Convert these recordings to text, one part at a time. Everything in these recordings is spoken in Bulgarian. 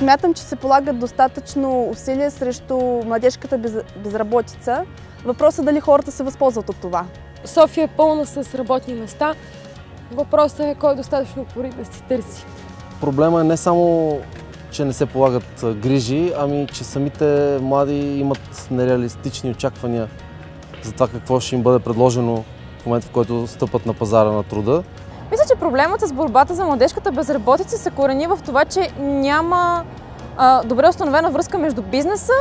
Смятам, че се полагат достатъчно усилия срещу младежката без, безработица. Въпросът е дали хората се възползват от това. София е пълна с работни места. Въпросът е кой е достатъчно упори да си търси. Проблема е не само, че не се полагат грижи, ами че самите млади имат нереалистични очаквания за това какво ще им бъде предложено в момента, в който стъпат на пазара на труда. Мисля, че проблемът с борбата за младежката безработица се корени в това, че няма а, добре установена връзка между бизнеса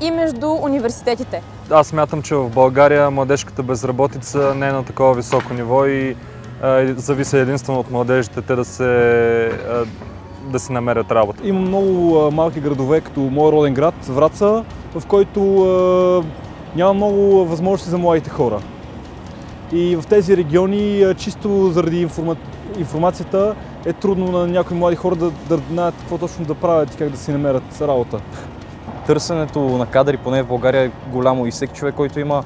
и между университетите. Аз смятам, че в България младежката безработица не е на такова високо ниво и а, зависи единствено от младежите те да се, а, да си намерят работа. Има много малки градове, като мой роден град, Враца, в който а, няма много възможности за младите хора. И в тези региони, чисто заради информа... информацията, е трудно на някои млади хора да, да знаят какво точно да правят и как да си намерят работа. Търсенето на кадри, поне в България, е голямо и всеки човек, който има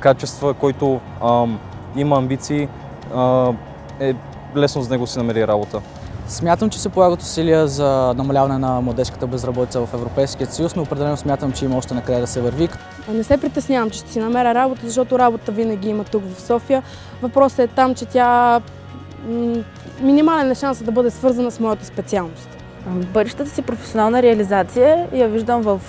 качества, който ам, има амбиции, а, е лесно за него да си намери работа. Смятам, че се полагат усилия за намаляване на младежката безработица в Европейския съюз, но определено смятам, че има още на къде да се върви. Не се притеснявам, че ще си намеря работа, защото работа винаги има тук в София. Въпросът е там, че тя минимален е шанса да бъде свързана с моята специалност. Бъдещата си професионална реализация я виждам в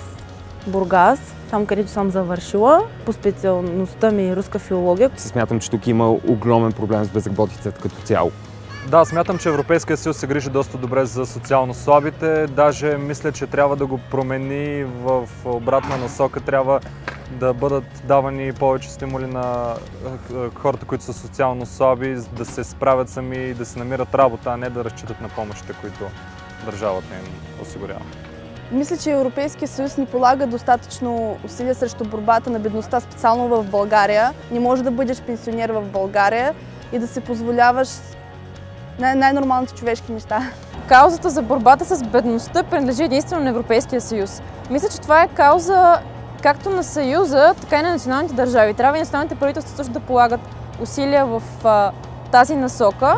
Бургас, там където съм завършила, по специалността ми руска филология. Смятам, че тук има огромен проблем с безработицата като цяло. Да, смятам, че Европейския съюз се грижи доста добре за социално слабите. Даже мисля, че трябва да го промени в обратна насока. Трябва да бъдат давани повече стимули на хората, които са социално слаби, да се справят сами и да се намират работа, а не да разчитат на помощите, които държавата им осигурява. Мисля, че Европейския съюз ни полага достатъчно усилия срещу борбата на бедността, специално в България. Не може да бъдеш пенсионер в България и да се позволяваш най- най-нормалните човешки неща. Каузата за борбата с бедността принадлежи единствено на Европейския съюз. Мисля, че това е кауза както на Съюза, така и на националните държави. Трябва и националните правителства също да полагат усилия в а, тази насока.